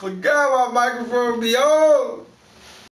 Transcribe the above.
Forgot my microphone be on.